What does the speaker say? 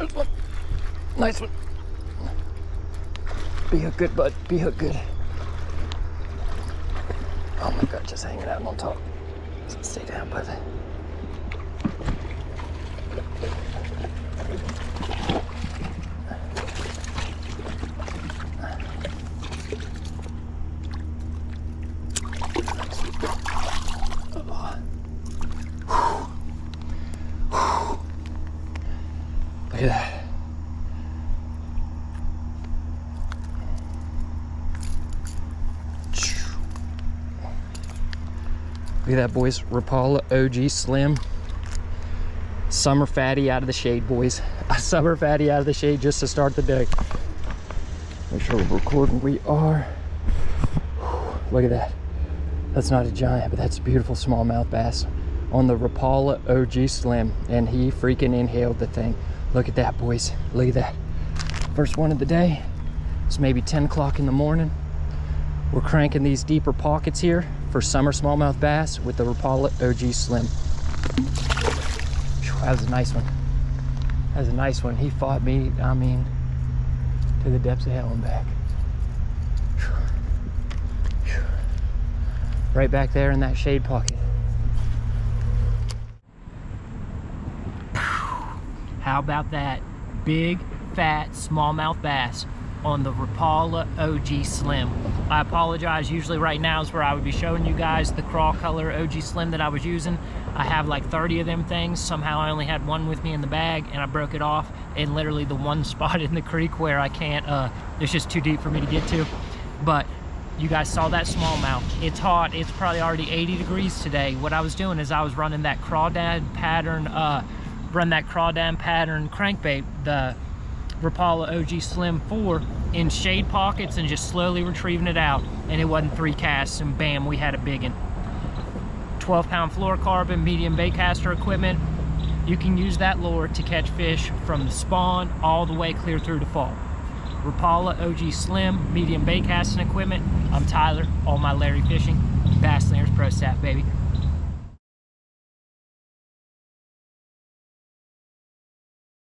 There's one. Nice one. Be hook good, bud. Be hook good. Oh my god, just hanging out on top. Stay down, bud. Look at that. Look at that, boys. Rapala OG Slim. Summer fatty out of the shade, boys. A summer fatty out of the shade just to start the day. Make sure we're recording. We are. Look at that. That's not a giant, but that's a beautiful smallmouth bass on the Rapala OG Slim. And he freaking inhaled the thing. Look at that, boys. Look at that. First one of the day. It's maybe 10 o'clock in the morning. We're cranking these deeper pockets here for summer smallmouth bass with the Rapala OG Slim. Phew, That was a nice one. That was a nice one. He fought me, I mean, to the depths of hell and back. Phew. Phew. Right back there in that shade pocket. How about that big, fat, smallmouth bass on the Rapala OG Slim? I apologize, usually right now is where I would be showing you guys the craw color OG Slim that I was using. I have like 30 of them things. Somehow I only had one with me in the bag and I broke it off in literally the one spot in the creek where I can't, uh, it's just too deep for me to get to. But you guys saw that smallmouth. It's hot. It's probably already 80 degrees today. What I was doing is I was running that crawdad pattern, uh, run that crawdad pattern crankbait, the Rapala OG Slim 4 in shade pockets and just slowly retrieving it out. And it wasn't three casts and bam, we had a big one. 12 pound fluorocarbon, medium baitcaster equipment. You can use that lure to catch fish from the spawn all the way clear through to fall. Rapala OG Slim, medium bait casting equipment. I'm Tyler, all my Larry Fishing, Bass Layers Pro Staff, baby.